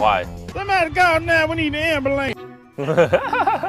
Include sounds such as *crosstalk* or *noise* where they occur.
Why? Somebody call now. We need an ambulance. *laughs*